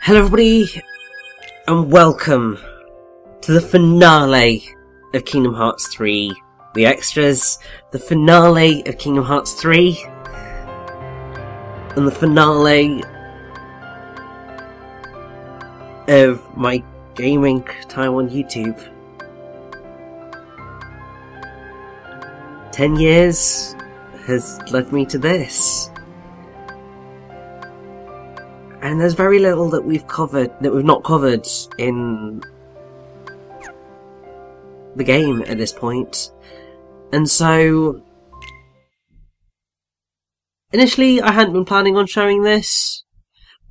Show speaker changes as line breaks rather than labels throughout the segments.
Hello, everybody, and welcome to the finale of Kingdom Hearts 3. The extras, the finale of Kingdom Hearts 3, and the finale of my gaming time on YouTube. Ten years has led me to this. And there's very little that we've covered, that we've not covered in the game at this point. And so, initially I hadn't been planning on showing this,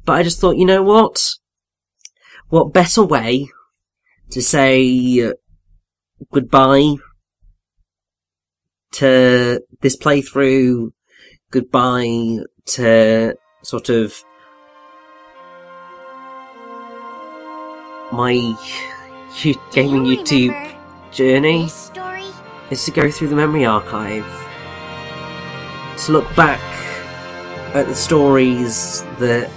but I just thought, you know what? What better way to say goodbye to this playthrough, goodbye to sort of my gaming
you
YouTube journey
story?
is to go through the memory archive, to look back at the stories that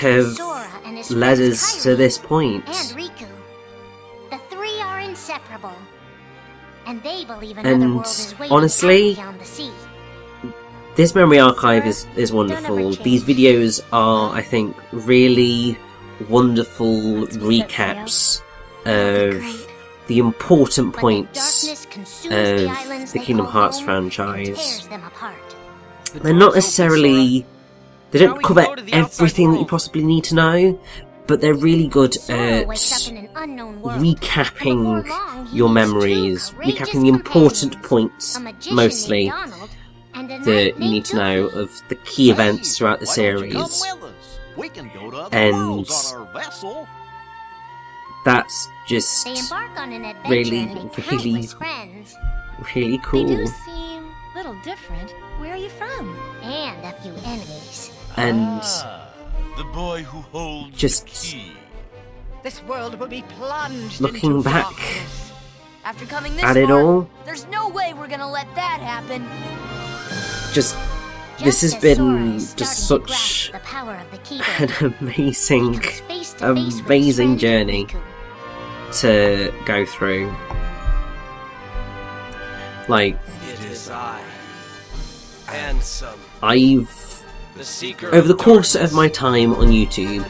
have
with Sora and his
led us to this point.
The three are inseparable. And they believe another
And
world is waiting
honestly,
beyond the sea.
This memory archive is, is wonderful. These videos are, I think, really wonderful recaps of the important
But the
points of
the,
the Kingdom Hearts
home
franchise.
tears them apart.
They're not necessarily. They don't cover
go to the outside
everything that you possibly need to know, but they're really good at
wakes up in an unknown world.
recapping
long,
your memories, recapping the important points, mostly,
named Donald, and a knight
that you need to know of the key events throughout the
Why don't you come
series.
With us? We can go to other
And-
worlds on our vessel.
That's just
They embark on an adventure
really,
and make
really
countless friends
really
They
cool.
do seem a little different. Where are you from?
and a few enemies.
And
Ah, the boy who holds
just-
the key.
This world will be plunged
Looking
into
back
darkness.
After coming this
at it
far,
all,
there's no way we're gonna let that happen.
Just this has been just such
grasp the power of the keyblade,
an amazing,
he comes face to face with his
amazing journey to go through. Like,
It is I, handsome,
I've
the
over the course of my time on YouTube,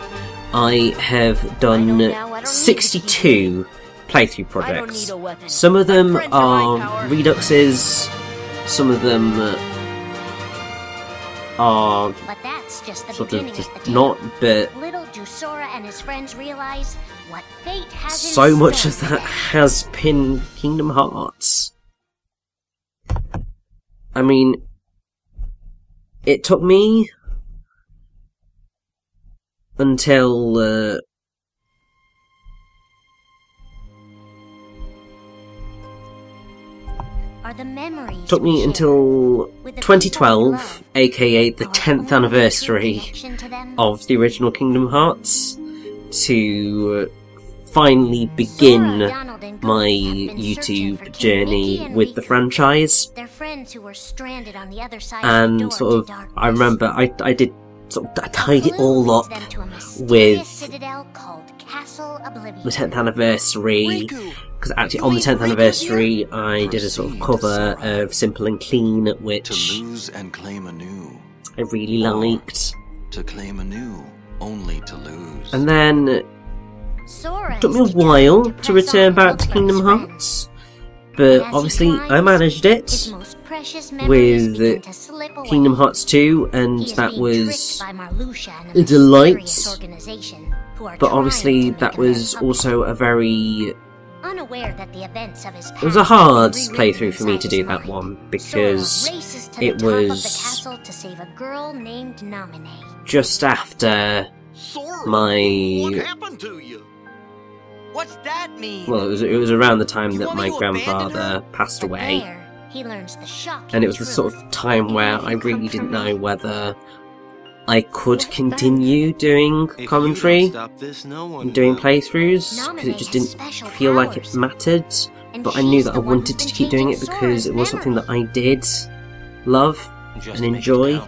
I have done
now I don't need the
62 playthrough
I don't need
projects. Some of them
are my
are
power.
reduxes, some of them uh, are
But that's just the
sort of just not, but
Little do Sora and his friends realize what fate has in
so much of that has been Kingdom Hearts. I mean, it took me until uh, took me until
with the people we
2012,
love,
aka the 10th anniversary
connection to them?
of the original Kingdom Hearts, to finally begin
Sora, Donald, and
my
Goofy have been searching for
YouTube journey with the franchise.
Their friends who were stranded on the other side of the door
and sort of. I remember I I did sort of I tied it all up
them to a mysterious
with
citadel called Castle Oblivion.
the 10th anniversary
Riku,
because actually on the 10th anniversary I did a sort of cover of Simple and Clean
To
which
lose and claim anew.
I really liked
To claim anew, only to lose.
and then it took me a while to return back to Kingdom. Hearts but obviously I managed it
most precious memories
with
begin to slip away.
Kingdom Hearts 2 and that was
tricked by Marluxia and
a delight,
mysterious organization who are
but obviously that was also a very
unaware that the events of his
It was a hard
have been rewritten
playthrough for me to do that one because
races to the
it
top the
was
castle to save a girl named Naminé.
just after
Sora,
my
what happened to you?
What's that mean?
well, it was it was around the time
You
that my
me to abandon
grandfather passed away,
there, he learns the shocking
and it was the sort of time where I really didn't know whether I could continue doing commentary
this, no
and doing playthroughs because it just didn't feel like it mattered. But I knew that I wanted to keep doing it because it was something that. I did love
Just
and enjoy.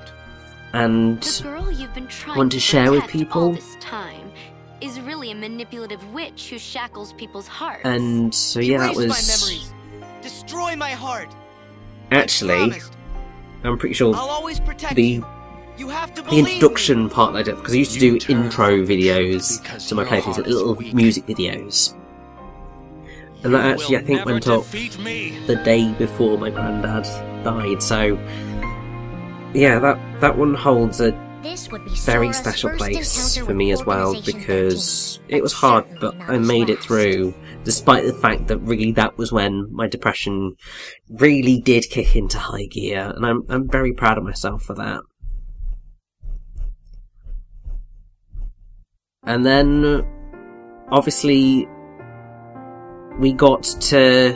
and
The girl you've been trying
want to share with people.
this time is really a manipulative witch who shackles people's hearts.
And so yeah, that
Erase my
was
memories. Destroy my heart.
actually. I'm pretty sure
I'll always protect
the
you. You have to
the
believe
introduction part I did because I used to do intro videos to my
your
playthroughs, like little
weak.
music videos, and that actually I think went up
me.
the day before my granddad died. So yeah, that that one holds a
This would be
very special place for me as well because
13,
it was hard, but I
his
made it through, despite the fact that really that was when my depression really did kick into high gear, and I'm I'm very proud of myself for that. And then, obviously, we got to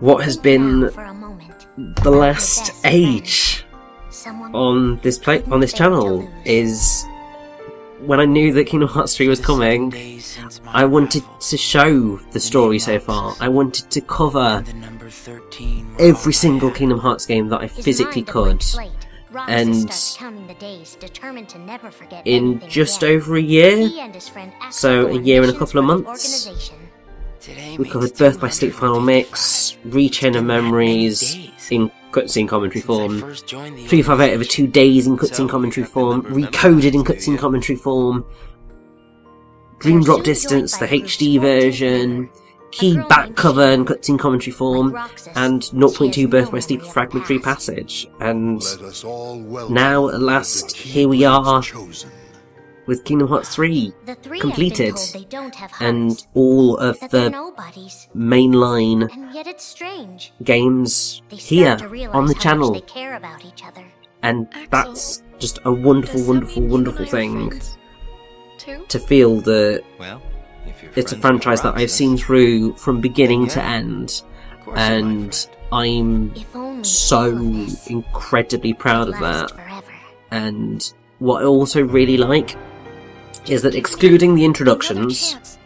what has been
Now, for a moment,
the last age on this play on this channel is when I knew that Kingdom Hearts 3 was coming, I wanted to show the story so far. I wanted to cover every single Kingdom Hearts game that I physically could.
Blank slate. Roxas
And
starts counting the days, determined to never forget
In just over a year,
He and his friend Axel
so a year and a couple of months, we covered Birth by Sleep Final Mix, Re:Chain of Memories in cutscene commentary form, 358 over two days in cutscene commentary form, Recoded in cutscene commentary form, Dream Drop Distance, the HD version, Key back cover and cutscene commentary form, and 0.2 Birth by Sleep fragmentary passage. And now, at last, here we are with Kingdom Hearts 3 completed,
have been told they don't have
and all of the mainline
and yet it's strange.
games here on the channel.
they care about each other.
And that's just a wonderful, wonderful, wonderful
and I are
thing to feel that
Well, if you're
it's a franchise that I've seen through from beginning to end,
of course you're my
and. I'm so
all of this
incredibly proud of that.
Forever.
And what I also really like is that excluding the introductions,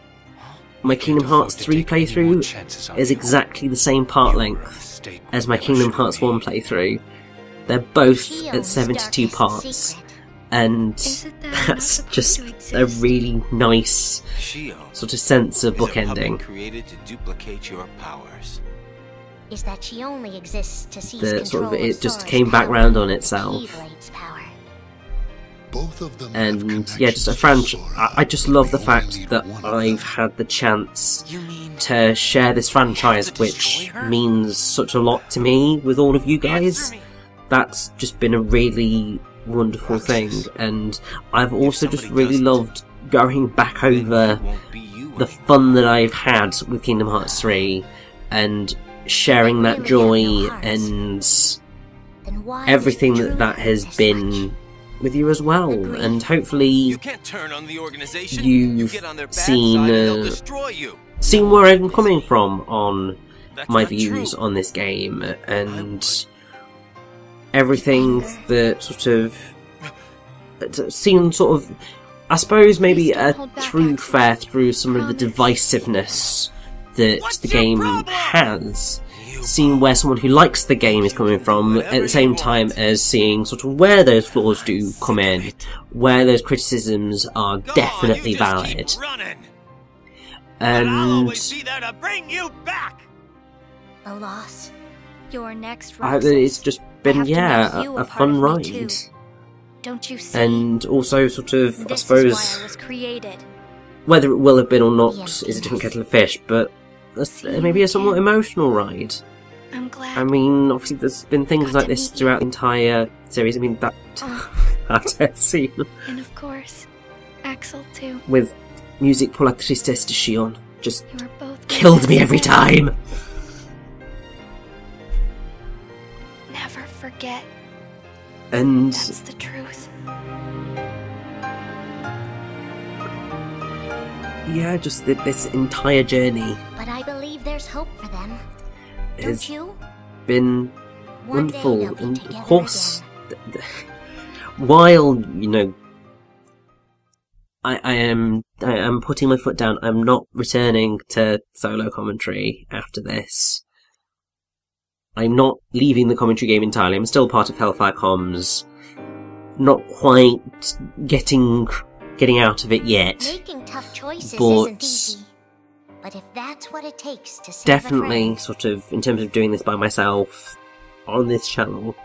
my Kingdom Hearts 3 playthrough is exactly the same part length as my Kingdom Hearts 1 playthrough. They're both at 72 parts,
secret.
And
Is it that I'm not
that's just a really nice
uh,
sort of sense of
is a puppet
bookending.
created to duplicate your powers.
Is that she only exists to seize
The sort of
control
it just came back
power,
round on itself.
Both of them
and yeah, just a franchise. I, I just love the fact that I've had the chance to share this franchise, which
her?
means such a lot to me with all of you guys. That's just been a really wonderful thing, and I've also just really loved going back over
it won't be you
the fun that I've had with Kingdom Hearts 3 and sharing that joy
really have no hearts.
and everything that that has been with you as well, and hopefully
You can't turn on the organization.
You've
you get on their bad
seen,
side and they'll
uh,
destroy you.
seen where I'm coming from on
That's
my views
true.
on this game and everything that sort of that seemed sort of I suppose maybe a
hold back,
through fair through some of the divisiveness that
What's
the game has. Seeing where someone who likes the game is coming from at the same time as seeing sort of where those flaws do come in, where those criticisms are definitely valid.
Keep running. And I'll always be there to bring you back.
The loss.
Your next
I,
Roxas.
it's just been yeah a,
a
fun ride.
Don't you see?
and also sort of I suppose
I was created.
whether it will have been or not
Yes,
is a different kettle of fish but
See, uh,
maybe a somewhat emotional ride
I'm glad.
I mean obviously there's been things like this throughout the entire series I mean that
Oh,
that scene
and of course, Axel too.
with music pour la tristesse de Xion just
You were both
killed me every time
forget.
and
That's the truth.
yeah just th- this entire journey
But I believe there's hope for them.
has
Don't you?
been
One
wonderful and of course while you know I, I am I am putting my foot down I'm not returning to solo commentary after this I'm not leaving the commentary game entirely I'm still part of Hellfire Comms not quite getting getting out of it yet.
Making tough choices
But-
isn't easy. But if that's what it takes to save
Definitely, sort of, in terms of doing this by myself on this channel,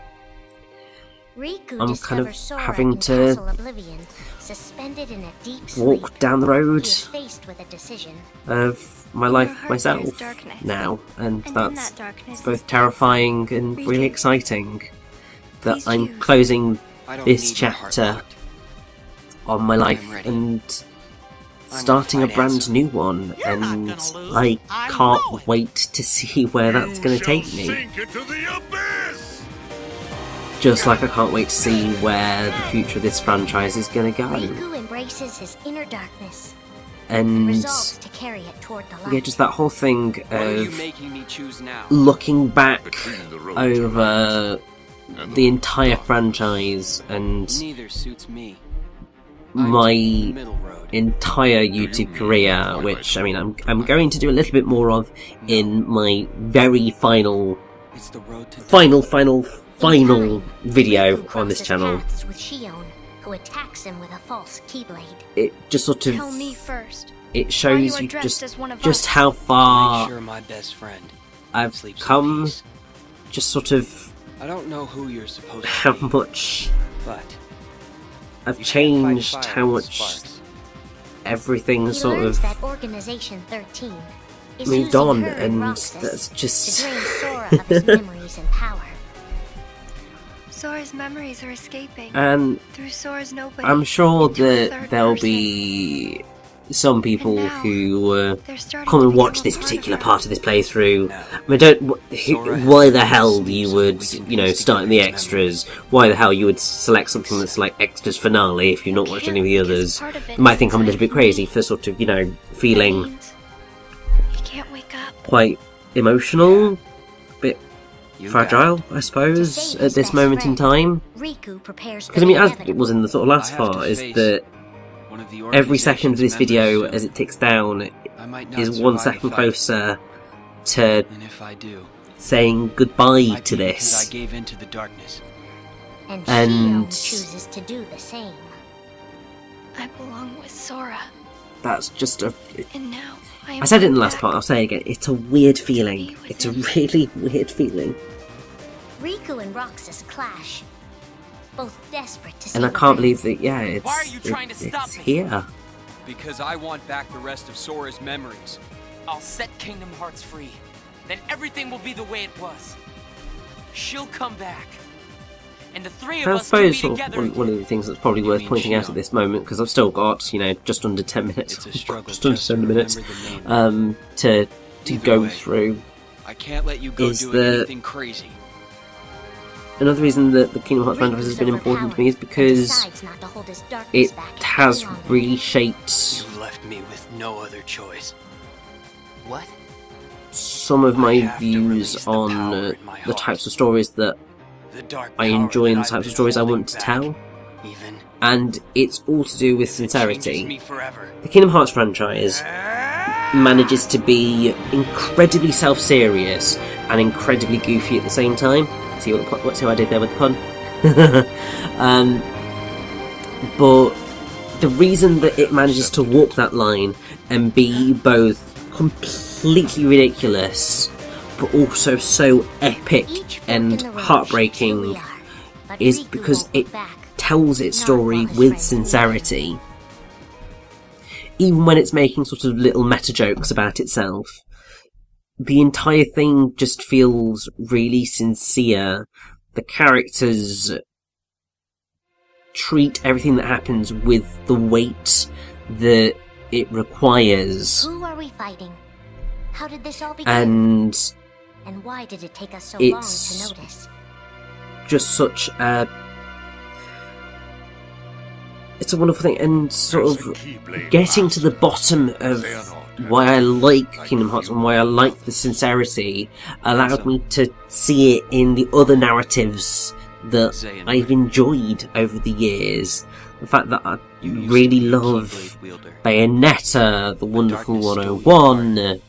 Riku
I'm kind of having to
suspended in a deep
walk down the road
faced with a decision.
of my life myself
darkness.
now, and
And
that's
that
both terrifying and
Read
really exciting that
Please
I'm
choose.
closing this
need my heart
chapter on my life and starting a brand
finance.
new one,
You're
and. I
I
can't wait to see where that's going to take me. Just like I can't wait to see where the future of this franchise is going to go,
Riku embraces his inner darkness and
and
resolves to carry it toward the light.
yeah, just that whole thing
What are you
of
making me choose now?
looking back
the
over
and
the entire franchise and
Neither suits me.
My
taking the middle road.
entire YouTube career, which I mean, I'm I'm going to do a little bit more of in my very final,
It's the road to
final, final, final video on this channel.
paths with Xion, who attacks him with a false keyblade.
It just sort of
me first.
it shows
you are
you
dressed
just
as one of
just
us.
how
Make
far
sure my best friend
I've
sleeps in
come, just sort of
I don't know who you're supposed
how
to be,
much
but
I've
you can't fight
changed, how much everything
He
sort of
that Organization 13
moved
using
on,
her
and
Roxas
that's
to
just
Sora's memories are escaping.
and
Through Sora's nobody.
I'm sure that there'll
person.
be some people
now,
who uh, come and watch this particular
of
part of this playthrough.
No.
I mean, don't. wh- who-
Sora has
why the hell you would, you know, start in the extras? Why the hell you would select something that's like extras finale if you've not watched any of the others?
part of it
You might think I'm a little bit crazy for sort of, you know, feeling
means He can't wake up.
quite emotional, bit
You got
fragile, I suppose, at this moment in time.
Riku prepares for
Because I mean, as it was in the sort of last
I have to
part, is that
one of the
every second of this video, as it ticks down,
I might not
is one
survive the
second
fight.
closer to
And if I do,
saying goodbye to this.
I gave in to the darkness.
and,
and-
chooses to do the same.
I belong with Sora.
That's just a.
And now I
I said it in the last
back.
part, I'll say it again. It's a weird feeling. It's a really weird feeling.
Riku and Roxas clash, both desperate to
And I can't believe that, yeah, it's,
Why are you trying to stop
it's
me?
here.
Because I want back the rest of Sora's memories.
I'll set Kingdom Hearts free. Then everything will be the way it was. She'll come back. And the three of
I
us can be
suppose sort of
together.
one, one of the things that's probably worth
mean
pointing out at this moment, because I've still got, you know, just under 10 minutes.
It's a struggle
just under
just
10 minutes.
remember the name.
Um, to, to
Either
go
way.
through.
I can't let you go
Is
doing
the-
anything crazy.
Another reason that the Kingdom Hearts franchise has been important to me is because
decides not to hold his darkness
it has
longer.
reshaped
You left me with no other choice. What?
some of my
have to release
views on uh, the types of stories that
The dark
I enjoy the types of stories I want to tell,
Even
and it's all to do with sincerity. The Kingdom Hearts franchise manages to be incredibly self-serious and incredibly goofy at the same time. See what pun, what's how I did there with the pun. um, but the reason that it manages to walk that line and be both completely ridiculous but also so epic and
in the road shapes who
heartbreaking
we are, but
is because it tells its story with sincerity. Even when it's making sort of little meta jokes about itself, the entire thing just feels really sincere. The characters treat everything that happens with the weight that it requires.
Who are we fighting? How did this all begin?
And
And why did it take us so
It's-
long to notice?
just such a it's a wonderful thing and sort of getting to the bottom of why I like Kingdom Hearts and why I like the sincerity allowed me to see it in the other narratives that I've enjoyed over the years. The fact that I really
to be a
love Bayonetta, The Wonderful
darkness stole your
101, uh,
And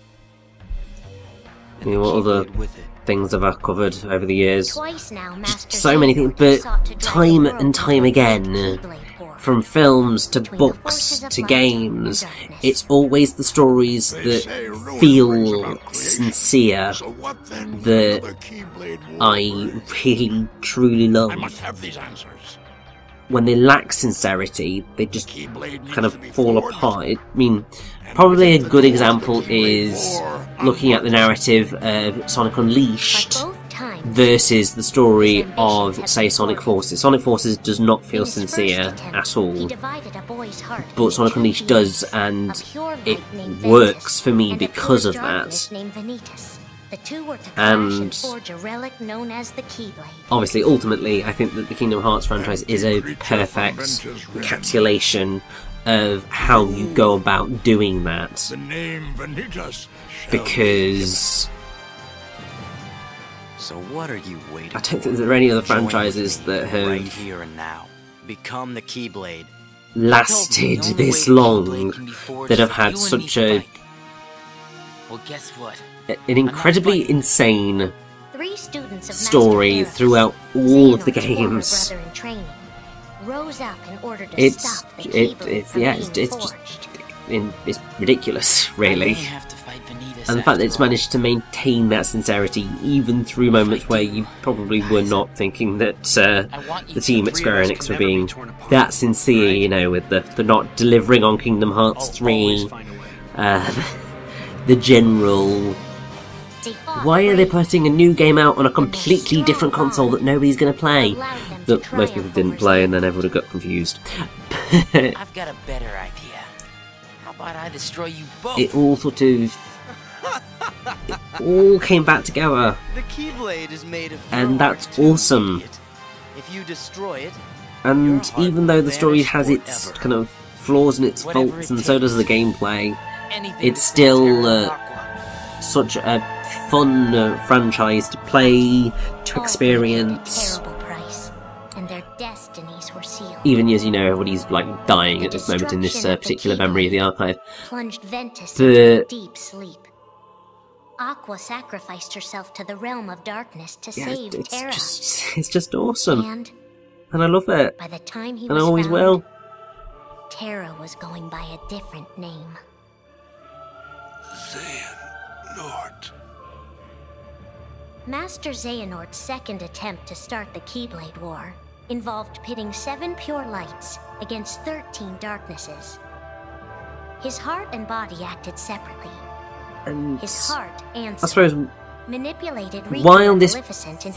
You know,
the
what other
Keyblade with it.
things I've covered over the years.
Twice now, Master
So many things, but
has sought to drive
time and time again,
the Keyblade War.
from films to books to games, it's always the stories that
say ruin brings
feel sincere
So what then can
that
another Keyblade War
I
bring?
really, truly
I
love. When they lack sincerity, they just kind of fall
forged.
apart. I mean, probably a good example is looking at the narrative of Sonic Unleashed versus the story of, say, Sonic. Forces. Sonic Forces does not feel sincere at all,
divided a boy's heart
but Sonic Unleashed does, and it works for me because of that.
Named Vanitas. The two were to clash
And-
and forge a relic known as the Keyblade.
Obviously, ultimately, I think that the Kingdom Hearts franchise is a perfect encapsulation of how you go about doing that.
The name
Because
So what are you waiting
I don't think there are any other franchises that have
right here and now. Become the Keyblade.
lasted
The
this long
Keyblade can be forged
that have had
you and me
such a
fight. Well, guess what?
An incredibly insane
Three students of
story
Master
throughout all of the games.
brother in training, rose up in order to
It's
stop the
it, it yeah, it's, it's just in, it's ridiculous, really.
I may have to fight Vanitas
And the fact that it's managed to maintain that sincerity even through moments where you probably were not thinking that uh,
I want you
the team at Square Enix were being that sincere, you know, with the, the not delivering on Kingdom Hearts 3, uh, the general.
They fought
Why are they putting a new game out on a completely different console that nobody's going to play?
allowed them to
That most people didn't play and then everyone got confused.
I've got a better idea. How about I destroy you both?
it all sort of. It all came back together.
The Keyblade is made of
And that's awesome.
If you destroy it,
And even though the story has its kind of flaws and its faults, and so does the gameplay, it's still, uh, such a fun uh, franchise to play, to
all
experience.
terrible price, and their destinies were sealed.
Even as you know, everybody's like dying
The
at this moment in this uh,
of the
particular memory of the archive.
plunged Ventus
The-
into deep sleep. Aqua sacrificed herself to the realm of darkness to
Yeah,
save
it's
Terra.
just it's just awesome,
And
and I love it,
by the time he
and I
was
always
found,
will.
Terra was going by a different name.
Xehanort.
Master Xehanort's second attempt to start the Keyblade War involved pitting seven pure lights against 13 darknesses. His heart and body acted separately.
And
His heart and
I suppose
manipulated
while this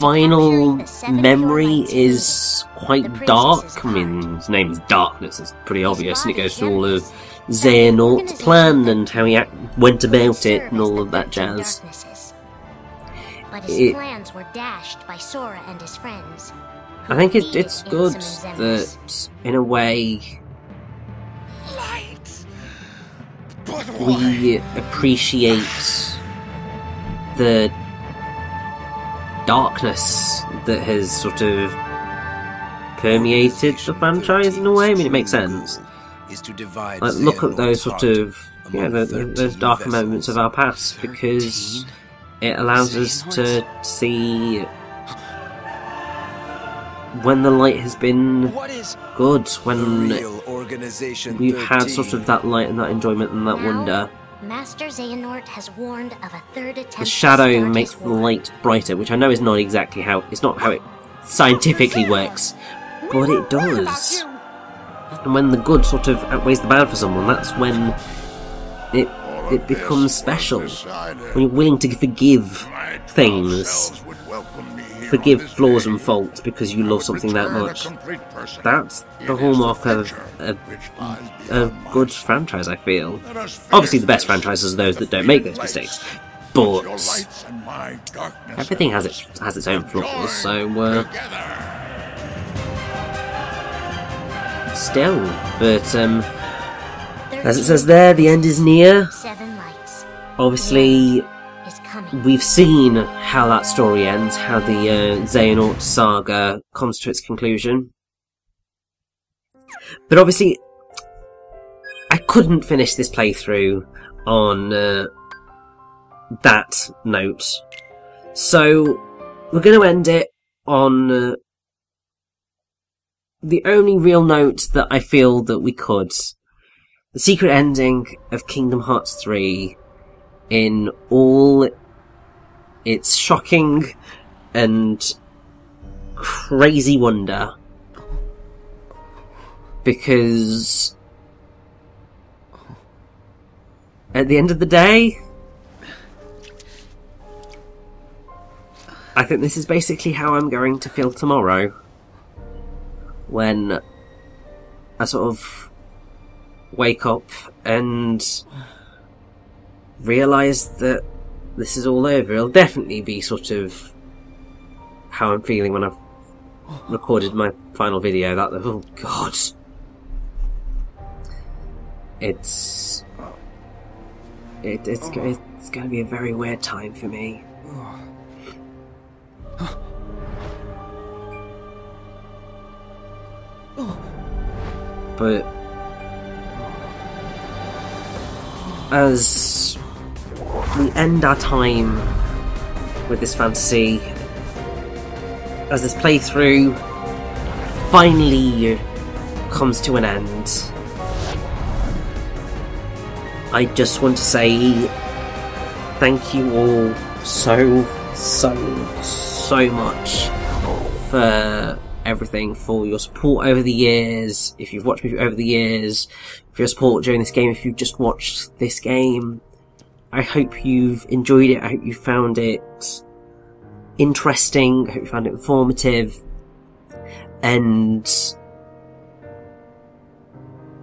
final
capturing the seven pure
memory is quite dark. I mean, his name is Darkness. It's pretty
His
obvious, and it goes through all of Xehanort's plan and how he went about it and all of that jazz.
darknesses. But his
It-
plans were dashed by Sora and his friends.
I think it, it's good
Ansem and Xemnas.
that, in a way,
Light. But
we appreciate the darkness that has sort of permeated the franchise in a way. I mean, it makes sense.
Is to divide
Like, look at those sort of yeah,
among
the, the, those darker moments of our past because it allows us to see when the light has been
what is
good, when we've had sort of that light and that enjoyment and that
Now,
wonder.
Master Xehanort has warned of a third attempt.
The
to
shadow
start
makes
his
the
war.
light brighter, which I know is not exactly how it's not how it scientifically works, but it does. And when the good sort of outweighs the bad for someone, that's when it
All of
it becomes special. When you're willing to forgive things, forgive flaws and faults because you love something that much. That's the hallmark of a, a good franchise. I feel. Obviously, the best franchises are those that don't make those mistakes, but everything has its has its own flaws. So uh, still, but um, as it says there, the end is near. Obviously, we've seen how that story ends, how the uh, Xehanort saga comes to its conclusion. But obviously, I couldn't finish this playthrough on uh, that note. So, we're going to end it on uh, the only real note that I feel that we could. The secret ending of Kingdom Hearts 3 in all its shocking and crazy wonder. Because at the end of the day, I think this is basically how I'm going to feel tomorrow. When I sort of wake up and realise that this is all over. It'll definitely be sort of how I'm feeling when I've recorded my final video. That oh god, it's it, it's oh. it's going to be a very weird time for me. Oh. But as we end our time with this fantasy, as this playthrough finally comes to an end, I just want to say thank you all so, so, so much for everything, for your support over the years. If you've watched me over the years, for your support during this game, if you've just watched this game, I hope you've enjoyed it. I hope you found it interesting. I hope you found it informative. And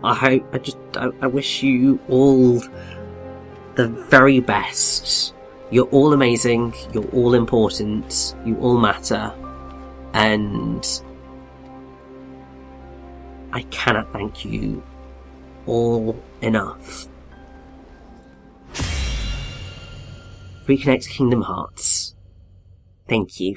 I hope, I just, I, I wish you all the very best. You're all amazing. You're all important. You all matter. And I cannot thank you all enough. Reconnect Kingdom Hearts. Thank you.